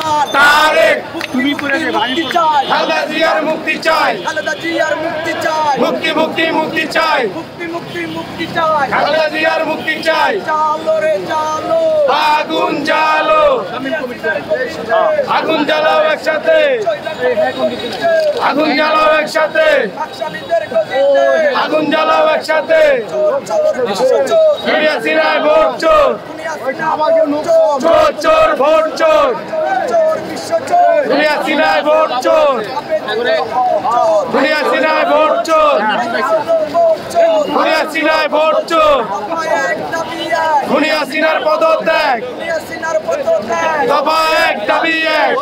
রহমান তারেক তুমি মুক্তি চাই। খালেদা জিয়ার মুক্তি চাই। খালেদা জিয়ার মুক্তি চাই। মুক্তি মুক্তি মুক্তি চাই। মুক্তি মুক্তি মুক্তি চাই। খালেদা জিয়ার মুক্তি চাই। চালো রে চালো। আগুন জ্বালো। আগুন জ্বালাও একসাথে। আগুন জ্বালাও একসাথে। আগুন জ্বালাও একসাথে। চোর চোর ভোট চোর। দুনিয়া সিনায় ভোট চোর। দুনিয়া সিনায় ভোট চোর। চোর দুনিয়া সিনায় ভোট চোর। দফায় এক দাবি এক দুনিয়া সিনার পদত্যাগ। দফা এক দাবি এক।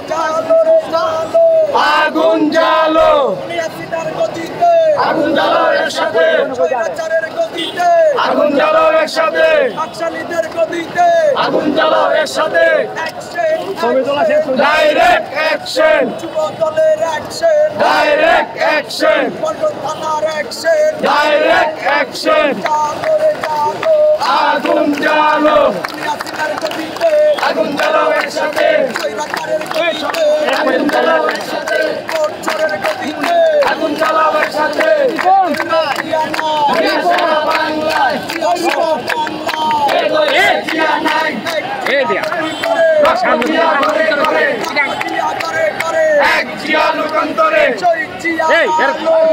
আগুন জ্বালো। আগুন জ্বালাও একসাথে। আগুন জ্বালাও একসাথে। আগুন জ্বালাও একসাথে। ডাইরেক্ট অ্যাকশন যুব দলের অ্যাকশন ডাইরেক্ট অ্যাকশন থানার অ্যাকশন ডাইরেক্ট অ্যাকশন আগুন জ্বালো!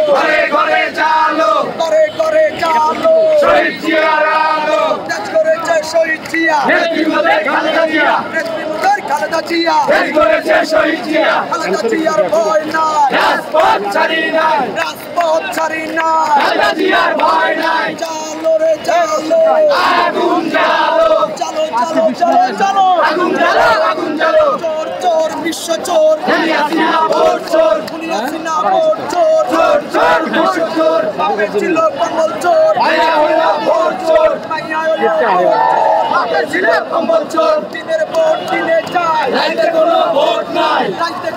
ঘরে ঘরে জালো করে করে চালো শহীদ জিয়ার আলো দেশ করেছে শহীদ জিয়া নেতৃত্বে খালেদা জিয়া নেতৃত্বের খালেদা জিয়া দেশ করেছে শহীদ জিয়া খালেদা জিয়ার ভয় নাই রাজপথ ছাড়ি নাই রাজপথ ছাড়ি নাই খালেদা জিয়ার চালো চালো আগুন জ্বালো চালো চালো চালো চালো আগুন জ্বালো আগুন জ্বালো চোর বিশ্ব চোর। দুনিয়া সিনা ভোট চোর দুনিয়া সিনা ভোট চোর। চোর চোর ভোট চোর। বাপের ছিল কম্বল চোর। মায়া হইল ভোট চোর। মাইয়া হলো ভোট চোর। হাতে ছিল কম্বল চোর। দিনের ভোট দিনে যায় রাইতে কোনো ভোট নাই। রাইতে